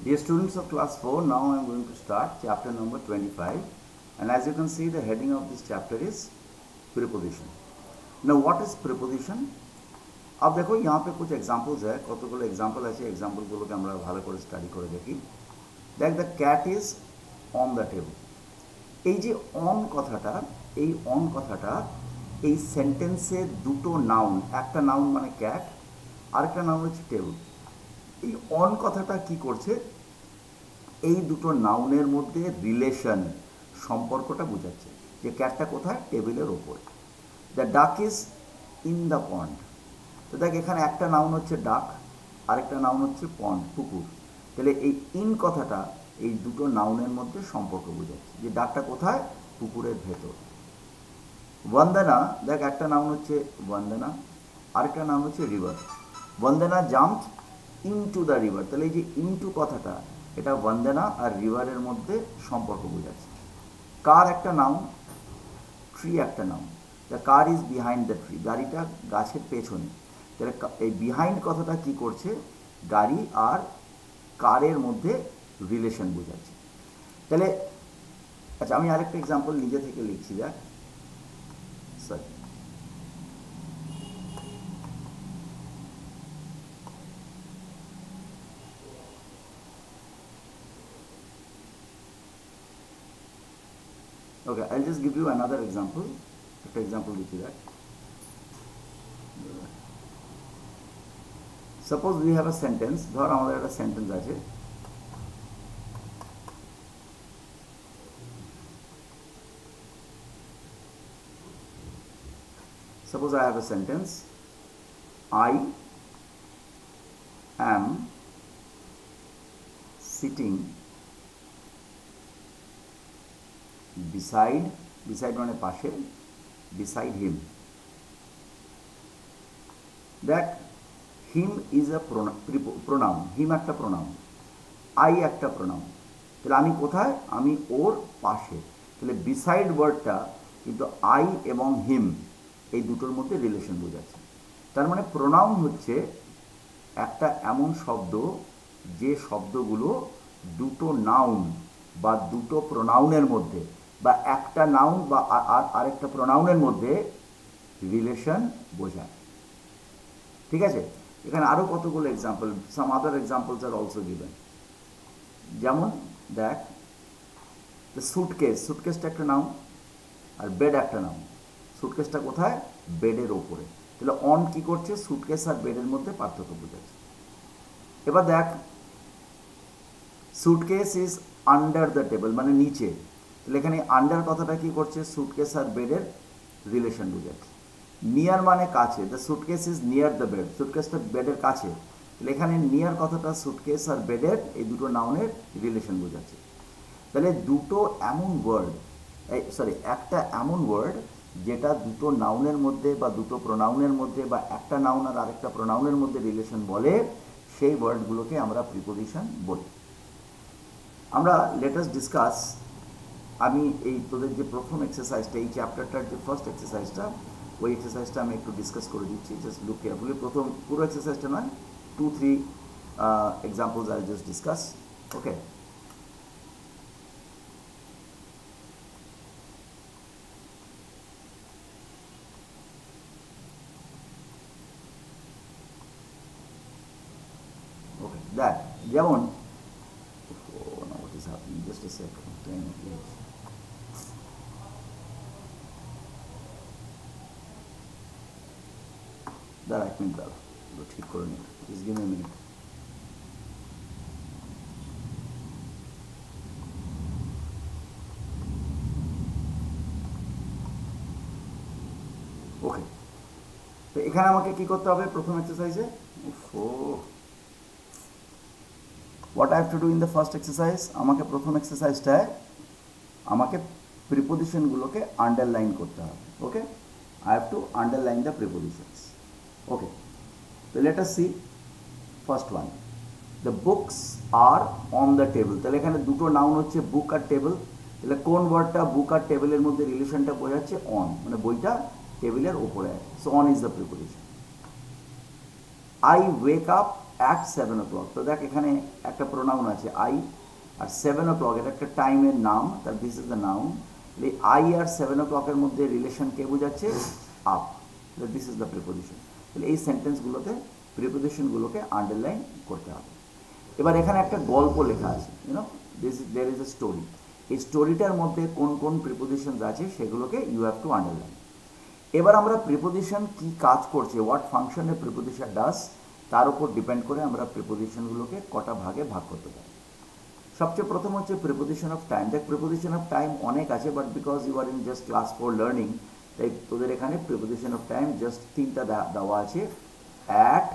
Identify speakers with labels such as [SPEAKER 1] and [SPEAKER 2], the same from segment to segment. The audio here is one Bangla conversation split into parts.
[SPEAKER 1] Dear students of class 4, now I am going to start chapter number 25 and as you can see the heading of this chapter is preposition. Now what is preposition? अब देखो यहाँ पे कुछ एग्जाम्पल्स है কতগুলো এক্সাম্পল আছে এক্সাম্পলগুলোকে আমরা ভালো করে স্টাডি করে দেখি দেখ the cat is on the table এই যে অন কথাটা এই অন কথাটা এই সেন্টেন্সে দুটো নাউন একটা নাউন মানে ক্যাট আরেকটা নাউন হচ্ছে টেবল এই অন কথাটা কি করছে? এই দুটো নাউনের মধ্যে রিলেশন সম্পর্কটা বোঝাচ্ছে যে ক্যাটটা কোথায়? টেবিলের ওপরে। দ্য ডাক ইজ ইন দ্য পন্ড তো দেখ, এখানে একটা নাউন হচ্ছে ডাক আরেকটা নাউন হচ্ছে পন্ড পুকুর। তাহলে এই ইন কথাটা এই দুটো নাউনের মধ্যে সম্পর্ক বোঝাচ্ছে যে ডাকটা কোথায়? পুকুরের ভেতর। বন্দনা দেখ, একটা নাউন হচ্ছে বন্দনা আরেকটা নাম হচ্ছে river Bandana jump into the river তাহলে এই যে ইনটু কথাটা, এটা বন্দনা আর রিভারের মধ্যে সম্পর্ক বোঝাচ্ছে। কার একটা নাম ট্রি একটা নাম the car is behind the tree গাড়িটা গাছের পেছনে। তাহলে এই বিহাইন্ড কথাটা কি করছে? গাড়ি আর কারের মধ্যে রিলেশন বোঝাচ্ছে। তাহলে আচ্ছা আমি আরেকটা এক্সাম্পল নিজে থেকে লিখছি, দেখ। Okay, I'll just give you another example. একটা example দিচ্ছি দেখ suppose we have a sentence ধর আমাদের একটা সেন্টেন্স আছে suppose I have a sentence I am sitting beside beside মানে পাশে, beside him. দেখ হিম ইজ আ প্রোনাউন হিম একটা প্রোনাউন আই একটা প্রোনাউন তাহলে আমি কোথায়? আমি ওর পাশে। তাহলে বিসাইড ওয়ার্ডটা কিন্তু আই এবং হিম এই দুটোর মধ্যে রিলেশন বোঝাচ্ছে। তার মানে প্রোনাউন হচ্ছে একটা এমন শব্দ, যে শব্দগুলো দুটো নাউন বা দুটো প্রোনাউনের মধ্যে বা একটা নাউন বা আর আরেকটা প্রোনাউনের মধ্যে রিলেশন বোঝায়। ঠিক আছে? এখানে আরও কতগুলো example some other examples are also given যেমন, দেখ সুটকেস সুটকেসটা একটা নাউন আর বেড একটা নাউন সুটকেসটা কোথায়? বেডের ওপরে। তাহলে অন কি করছে? সুটকেস আর বেডের মধ্যে পার্থক্য বোঝাচ্ছে। এবার দেখ suitcase is under the table মানে নিচে। তাহলে এখানে আন্ডার কথাটা কি করছে? সুটকেস আর বেডের রিলেশন বোঝাচ্ছে নিয়ার মানে কাছে। The suitcase is near the bed সুটকেসটা বেডের কাছে। তাহলে এখানে নিয়ার কথাটা সুটকেস আর বেডের এই দুটো নাউনের রিলেশন বোঝাচ্ছে। তাহলে দুটো এমন ওয়ার্ড সরি একটা এমন ওয়ার্ড যেটা দুটো নাউনের মধ্যে বা দুটো প্রোনাউনের মধ্যে বা একটা নাউন আর আরেকটা প্রোনাউনের মধ্যে রিলেশন বলে, সেই ওয়ার্ডগুলোকে আমরা প্রিপোজিশন বলি। আমরা লেটেস্ট ডিসকাস আমি এই তোদের যে প্রথম এক্সারসাইজটা এই চ্যাপ্টারটার যে ফার্স্ট এক্সারসাইজটা ওই এক্সারসাইজটা আমি একটু ডিসকাস করে দিচ্ছি জাস্ট লুক কেয়ারফুলি প্রথম, পুরো এক্সারসাইজটা নয় two three examples I just discuss okay যেমন oh what is time please দাঁড়া এক মিনিট দাঁড়া ঠিক করে নিই please give me minute okay তো এখানে আমাকে কি করতে হবে প্রথম এক্সারসাইজে ও what I have to do in the first exercise আমাকে প্রথম এক্সারসাইজটায় আমাকে প্রিপোজিশনগুলোকে আন্ডারলাইন করতে হবে okay I have to underline the prepositions okay তো let us see first one the books are on the table তাহলে এখানে দুটো নাউন হচ্ছে বুক আর টেবিল তাহলে কোন ওয়ার্ডটা বুক আর টেবিলের মধ্যে রিলেশনটা বোঝাচ্ছে? অন মানে বইটা টেবিলের ওপরে আছে। So on is the preposition I wake up at seven o'clock তো দেখ, এখানে একটা প্রোনাউন আছে আই আর সেভেন ও ক্লক এটা একটা টাইমের নাম, তার this is the noun I R seven ও ক্লকের মধ্যে রিলেশন কে বোঝাচ্ছে? Up this is the preposition তাহলে এই সেন্টেন্সগুলোতে প্রিপোজিশনগুলোকে আন্ডারলাইন করতে হবে। এবার এখানে একটা গল্প লেখা আছে you know this there is a story এই স্টোরিটার মধ্যে কোন কোন প্রিপোজিশনস আছে সেগুলোকে ইউ হ্যাভ টু আন্ডারলাইন এবার আমরা প্রিপোজিশন কি কাজ করছে হোয়াট ফাংশনে প্রিপোজিশন ডাস তার উপর ডিপেন্ড করে আমরা প্রিপোজিশনগুলোকে কটা ভাগে ভাগ করতে পারি। সবচেয়ে প্রথম হচ্ছে প্রিপোজিশন অফ টাইম দেখ প্রিপোজিশন অফ টাইম অনেক আছে but because you are in just class four learning তাই তোদের এখানে প্রিপোজিশন অফ টাইম জাস্ট তিনটা দেওয়া আছে। অ্যাট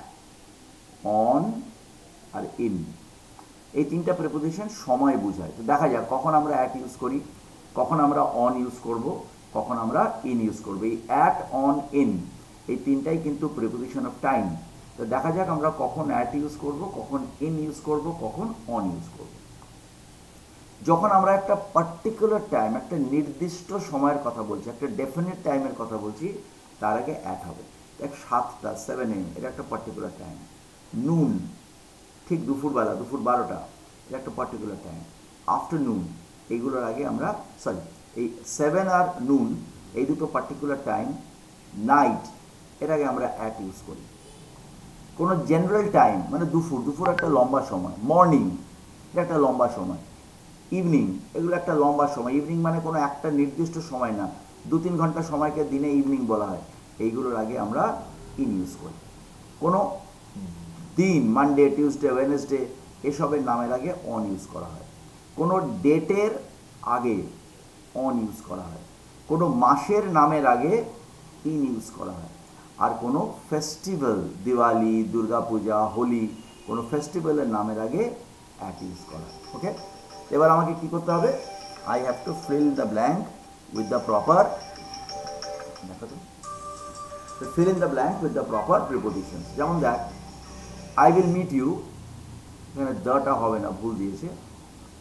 [SPEAKER 1] অন আর ইন এই তিনটা প্রিপোজিশন সময় বোঝায়। তো দেখা যাক, কখন আমরা অ্যাট ইউজ করি, কখন আমরা অন ইউজ করব, কখন আমরা ইন ইউজ করব। এই অ্যাট অন ইন এই তিনটাই কিন্তু প্রিপোজিশন অফ টাইম তো দেখা যাক আমরা কখন অ্যাট ইউজ করব, কখন ইন ইউজ করব, কখন অন ইউজ করব। যখন আমরা একটা পার্টিকুলার টাইম একটা নির্দিষ্ট সময়ের কথা বলছি, একটা ডেফিনেট টাইমের কথা বলছি, তার আগে অ্যাট হবে। দেখ সাতটা সেভেন এম এটা একটা পার্টিকুলার টাইম নুন ঠিক দুপুরবেলা, দুপুর বারোটা, এটা একটা পার্টিকুলার টাইম আফটারনুন এইগুলোর আগে আমরা সরি এই সেভেন আর নুন এই দুটো পার্টিকুলার টাইম নাইট এর আগে আমরা অ্যাট ইউজ করি। কোনো জেনারেল টাইম মানে দুপুর দুপুর একটা লম্বা সময়। মর্নিং এটা একটা লম্বা সময়। ইভিনিং এগুলো একটা লম্বা সময়। ইভিনিং মানে কোনো একটা নির্দিষ্ট সময় না। দু তিন ঘণ্টা সময়কে দিনে ইভিনিং বলা হয়। এইগুলোর আগে আমরা ইন ইউজ করি? কোনো দিন মানডে টিউসডে ওয়েনেসডে এসবের নামের আগে অন ইউজ করা হয়। কোনো ডেটের আগে অন ইউজ করা হয়। কোনো মাসের নামের আগে ইন ইউজ করা হয়? আর কোনো ফেস্টিভ্যাল দিওয়ালি দুর্গাপূজা হোলি কোনো ফেস্টিভ্যালের নামের আগে অ্যাট ইউজ করা ওকে এবার আমাকে কি করতে হবে? I have to fill the blank with the proper দেখো তো। Fill in the blank with the proper prepositions যেমন দেখ আই উইল মিট ইউ এখানে দটা হবে না, ভুল দিয়েছে।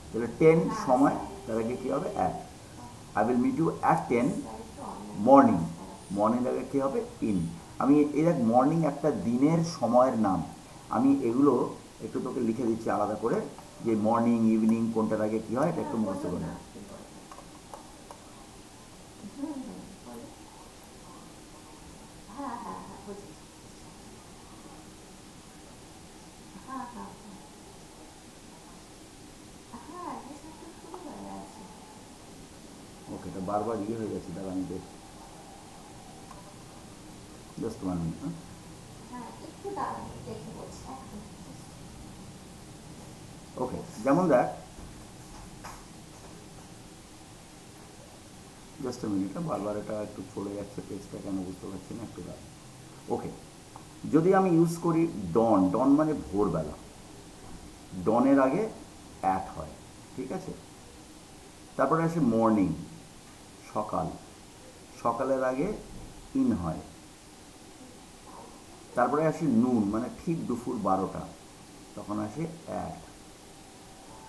[SPEAKER 1] তাহলে টেন সময় তার আগে কী হবে? At I will meet you at ten morning morning আগে কী হবে? ইন আমি এই দেখ মর্নিং একটা দিনের সময়ের নাম। আমি এগুলো একটু তোকে লিখে দিচ্ছি আলাদা করে। যে মর্নিং ইভিনিং কোনটার আগে কী হয় এটা একটু মুখস্থ করে ওকে এটা বারবার ইয়ে হয়ে গেছে দাঁড়া আমি দেখছি জাস্ট ওয়ান মিনিট ওকে যেমন দেখ জাস্ট মিনিট বারবার এটা একটু চলে যাচ্ছে, পেজটা কেন বুঝতে পারছি না, একটু দাঁড়া। ওকে যদি আমি ইউজ করি ডন ডন মানে ভোরবেলা ডনের আগে অ্যাট হয়, ঠিক আছে? তারপরে আসে মর্নিং সকাল, সকালের আগে ইন হয়। তারপরে আসে নুন মানে ঠিক দুপুর বারোটা, তখন আসে এক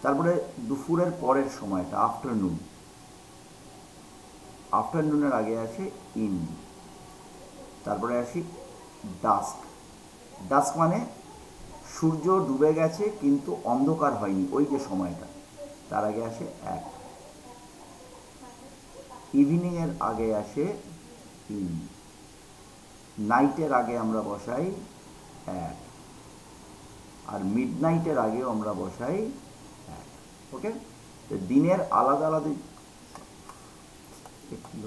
[SPEAKER 1] তারপরে দুপুরের পরের সময়টা আফটারনুন আফটারনুনের আগে আসে ইন তারপরে আসি ডাস্ক ডাস্ক মানে সূর্য ডুবে গেছে কিন্তু অন্ধকার হয়নি, ওই যে সময়টা। তার আগে আসে এক। ইভিনিংয়ের আগে আসে ইন নাইটের আগে আমরা বসাই এক। আর মিড নাইটের আগেও আমরা বসাই ওকে? তো দিনের আলাদা আলাদা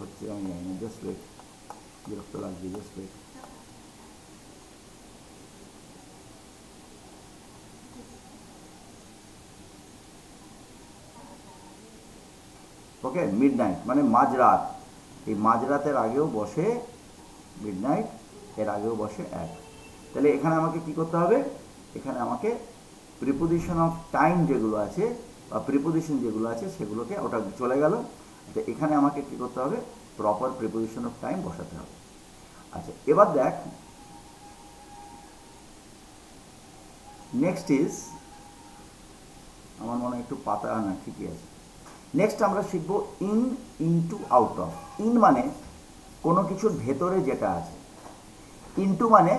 [SPEAKER 1] হচ্ছে আমি জানি না জাস্ট বিরক্ত জাস্ট ওকে মিড নাইট মানে মাঝরাত। এই মাঝরাতের আগেও বসে মিড নাইট এর আগেও বসে এক। তাহলে এখানে আমাকে কি করতে হবে? এখানে আমাকে প্রিপোজিশন অফ টাইম যেগুলো আছে বা প্রিপোজিশন যেগুলো আছে সেগুলোকে ওটা চলে গেল। তো এখানে আমাকে কি করতে হবে? প্রপার প্রিপোজিশন অফ টাইম বসাতে হবে। আচ্ছা এবার দেখ। নেক্সট ইজ আমার মনে হয় একটু পাতা না, ঠিকই আছে। নেক্সট আমরা শিখব in into out of in মানে কোনো কিছুর ভেতরে যেটা আছে। ইনটু মানে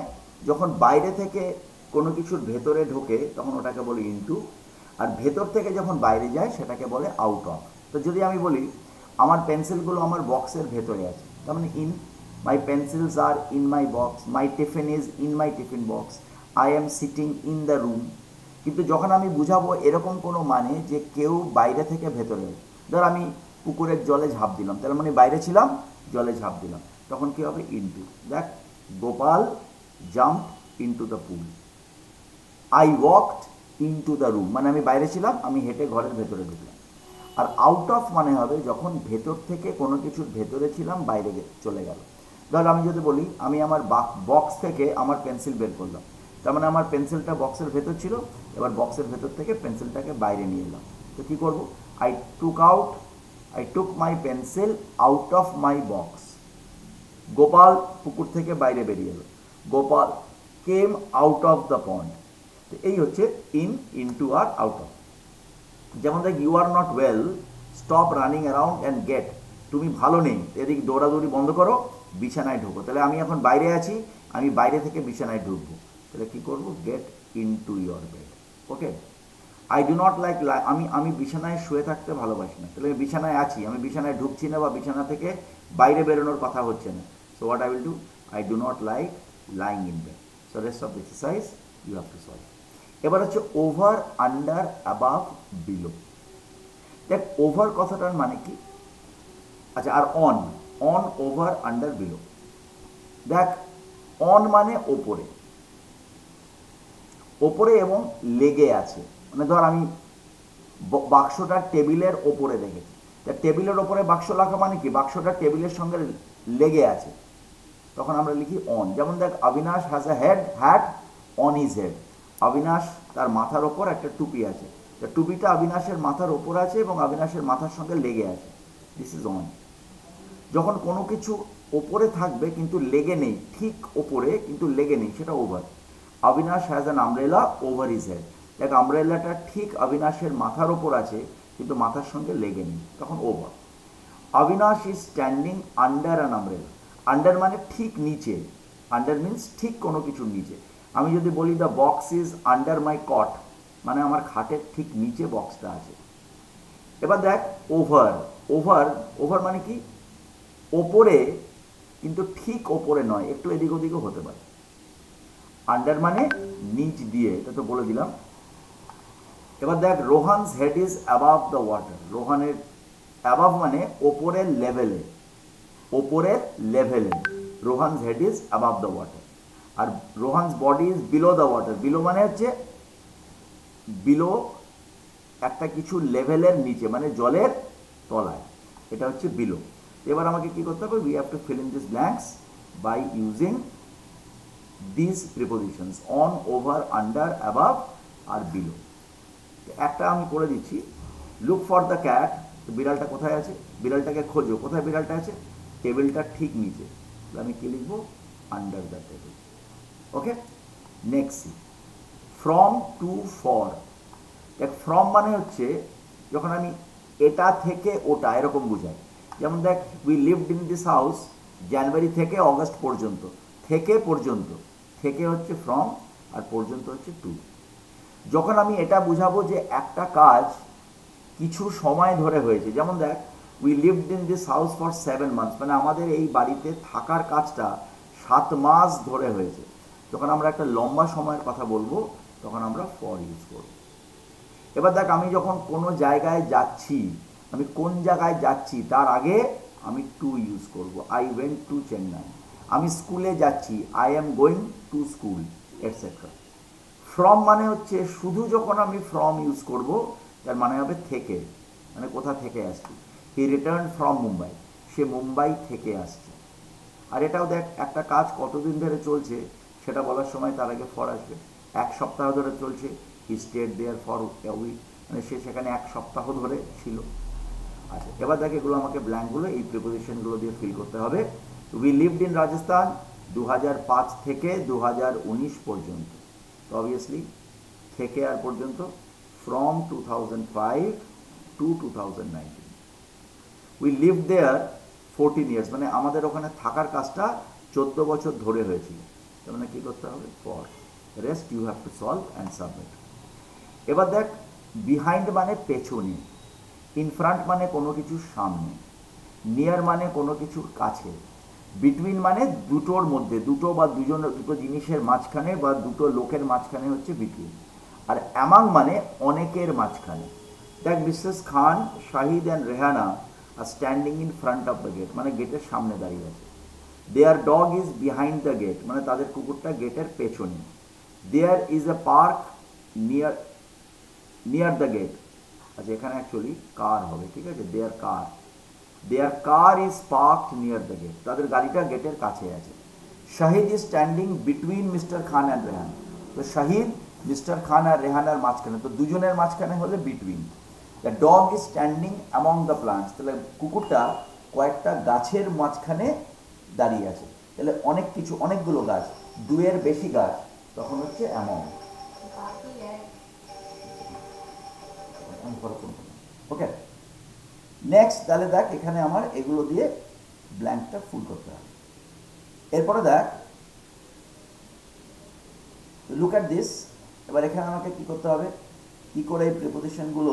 [SPEAKER 1] যখন বাইরে থেকে কোনো কিছুর ভেতরে ঢোকে, তখন ওটাকে বলি ইনটু আর ভেতর থেকে যখন বাইরে যায়, সেটাকে বলে আউট অফ তো যদি আমি বলি, আমার পেন্সিলগুলো আমার বক্সের ভেতরে আছে, তার মানে in my pencils are in my box my tiffin is in my tiffin box I am sitting in the room কিন্তু যখন আমি বুঝাবো এরকম কোনো মানে যে কেউ বাইরে থেকে ভেতরে, ধর আমি পুকুরের জলে ঝাঁপ দিলাম, তার মানে বাইরে ছিলাম, জলে ঝাঁপ দিলাম, তখন কী হবে? ইনটু দেখ, Gopal jump into the pool I walked into the room মানে আমি বাইরে ছিলাম, আমি হেঁটে ঘরের ভেতরে ঢুকলাম। আর আউট অফ মানে হবে যখন ভেতর থেকে কোনো কিছুর ভেতরে ছিলাম, বাইরে চলে গেল। ধর আমি যদি বলি, আমি আমার বক্স থেকে আমার পেন্সিল বের করলাম। তার মানে আমার পেন্সিলটা বক্সের ভেতর ছিল, এবার বক্সের ভেতর থেকে পেন্সিলটাকে বাইরে নিয়ে এলাম। তো কী করব? I took out I took my pencil out of my box Gopal পুকুর থেকে বাইরে বেরিয়ে এলো। Gopal came out of the pond এই হচ্ছে ইন ইনটু আর আউট অফ যেমন দেখ you are not well stop running around and get তুমি ভালো নেই, এদিক দৌড়াদৌড়ি বন্ধ করো, বিছানায় ঢোকো। তাহলে আমি এখন বাইরে আছি, আমি বাইরে থেকে বিছানায় ঢুকবো। তাহলে কী করব? Get in to your bed okay I do not like আমি আমি বিছানায় শুয়ে থাকতে ভালোবাসি না। তাহলে আমি বিছানায় আছি, আমি বিছানায় ঢুকছি না বা বিছানা থেকে বাইরে বেরোনোর কথা হচ্ছে না। So what I will do I do not like lying in bed so rest of exercise you have to solve এবার হচ্ছে ওভার আন্ডার অ্যাবাভ বিলো দেখ ওভার কথাটার মানে কি? আচ্ছা আর on on over under below দেখ অন মানে ওপরে। ওপরে এবং লেগে আছে। মানে ধর আমি বাক্সটা টেবিলের ওপরে রেখেছি। তা টেবিলের ওপরে বাক্স রাখা মানে কি? বাক্সটা টেবিলের সঙ্গে লেগে আছে। তখন আমরা লিখি অন যেমন দেখ Abinash has a head hat on is head Abinash তার মাথার ওপর একটা টুপি আছে। টুপিটা অবিনাশের মাথার ওপর আছে এবং অবিনাশের মাথার সঙ্গে লেগে আছে। দিস ইজ অন যখন কোনো কিছু ওপরে থাকবে কিন্তু লেগে নেই, ঠিক ওপরে কিন্তু লেগে নেই, সেটা over Abinash has an umbrella over is head দেখ আমরেলাটা ঠিক অবিনাশের মাথার ওপর আছে, কিন্তু মাথার সঙ্গে লেগে নেই, তখন over Abinash is standing under an umbrella under মানে ঠিক নিচে। আন্ডার মিন্স ঠিক কোনো কিছুর নিচে। আমি যদি বলি the box is under my cot মানে আমার খাটের ঠিক নিচে বক্সটা আছে। এবার দেখ ওভার ওভার ওভার মানে কি? ওপরে, কিন্তু ঠিক ওপরে নয়, একটু এদিক ওদিকও হতে পারে। আন্ডার মানে নিচ দিয়ে, এটা তো বলে দিলাম। এবার দেখ Rohan's head is above the water রোহানের above মানে ওপরের লেভেলে ওপরের লেভেলে Rohan's head is above the water R Rohan's body is below the water below মানে হচ্ছে বিলো একটা কিছু লেভেলের নিচে মানে জলের তলায়। এটা হচ্ছে বিলো এবার আমাকে কি করতে হবে? We have to fill in this blanks by using this prepositions on over under above R below একটা আমি করে দিচ্ছি। লুক ফর দ্য ক্যাট বিড়ালটা কোথায় আছে? বিড়ালটাকে খোঁজো। কোথায় বিড়ালটা আছে? টেবিলটা ঠিক নিচে। আমি কি লিখব? Under the table okay next from to for দেখ ফ্রম মানে হচ্ছে, যখন আমি এটা থেকে ওটা, এরকম বোঝাই। যেমন দেখ we lived in this house January থেকে অগস্ট পর্যন্ত। থেকে পর্যন্ত। থেকে হচ্ছে ফ্রম আর পর্যন্ত হচ্ছে টু যখন আমি এটা বুঝাবো যে একটা কাজ কিছু সময় ধরে হয়েছে, যেমন দেখ we lived in this house for seven months মানে আমাদের এই বাড়িতে থাকার কাজটা সাত মাস ধরে হয়েছে। যখন আমরা একটা লম্বা সময়ের কথা বলব, তখন আমরা ফর ইউজ করব। এবার দেখ, আমি যখন কোনো জায়গায় যাচ্ছি, আমি কোন জায়গায় যাচ্ছি, তার আগে আমি টু ইউজ করব। আই ওয়েন্ট টু চেন্নাই আমি স্কুলে যাচ্ছি। I am going to school etcetera from মানে হচ্ছে শুধু যখন আমি ফ্রম ইউজ করব, তার মানে হবে থেকে। মানে কোথা থেকে আসছি? হি রিটার্ন ফ্রম মুম্বাই সে মুম্বাই থেকে আসছে। আর এটাও দেখ, একটা কাজ কতদিন ধরে চলছে সেটা বলার সময় তার আগে ফর আসবে। এক সপ্তাহ ধরে চলছে he stayed there for week মানে সে সেখানে এক সপ্তাহ ধরে ছিল। আচ্ছা এবার দেখ এগুলো আমাকে ব্ল্যাঙ্কগুলো এই প্রিপোজিশনগুলো দিয়ে ফিল করতে হবে। উই লিভড ইন রাজস্থান দু হাজার পাঁচ থেকে দু হাজার উনিশ পর্যন্ত। তো অবভিয়াসলি থেকে আর পর্যন্ত from two thousand five to two we live there fourteen years মানে আমাদের ওখানে থাকার কাজটা চোদ্দ বছর ধরে হয়েছিল। তার মানে কী করতে হবে? For rest you have to solve and submit এবার দেখ বিহাইন্ড মানে পেছনে ইন ফ্রন্ট মানে কোনো কিছুর সামনে নিয়ার মানে কোনো কিছুর কাছে বিটুইন মানে দুটোর মধ্যে, দুটো বা দুজন, দুটো জিনিসের মাঝখানে বা দুটো লোকের মাঝখানে হচ্ছে বিটুইন আর অ্যামাং মানে অনেকের মাঝখানে। দেখ Mrs Khan, Shahid and Rehana are standing in front of the gate মানে গেটের সামনে দাঁড়িয়ে আছে। There dog is behind the gate মানে তাদের কুকুরটা গেটের পেছনে। There is a park near near the gate আচ্ছা এখানে অ্যাকচুয়ালি কার হবে, ঠিক আছে? There car there car is park near the gate তাদের গাড়িটা গেটের কাছে আছে। Shahid is standing between mister Khan and Rehan তো শাহিদ মিস্টার খান আর রেহানার মাঝখানে, তো দুজনের মাঝখানে হলে between the dog is standing among the plants তাহলে কুকুরটা কয়েকটা গাছের মাঝখানে দাঁড়িয়ে আছে। তাহলে অনেক কিছু, অনেকগুলো গাছ দুয়ের বেশি গাছ, তখন হচ্ছে অ্যামং ওকে নেক্সট তাহলে দেখ, এখানে আমার এগুলো দিয়ে ব্ল্যাঙ্কটা ফুল করতে হবে। এরপরে দেখ লুক অ্যাট দিস এবার এখানে আমাকে কি করতে হবে? কি করে এই প্রিপোজিশনগুলো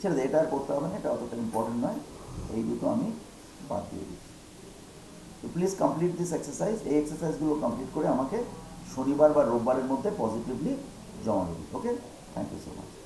[SPEAKER 1] ছেড়ে দে? এটা আর করতে হবে না, এটা অতটা ইম্পর্টেন্ট নয়। এই দুটো আমি বাদ দিয়ে দিচ্ছি। তো প্লিজ কমপ্লিট দিস এক্সারসাইজ এই এক্সারসাইজগুলো কমপ্লিট করে আমাকে শনিবার বা রোববারের মধ্যে পজিটিভলি জমা দেবে okay thank you so much